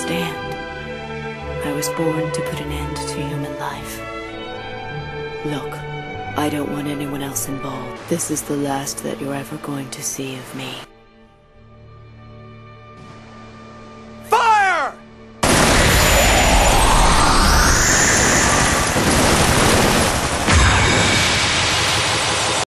understand. I was born to put an end to human life. Look, I don't want anyone else involved. This is the last that you're ever going to see of me.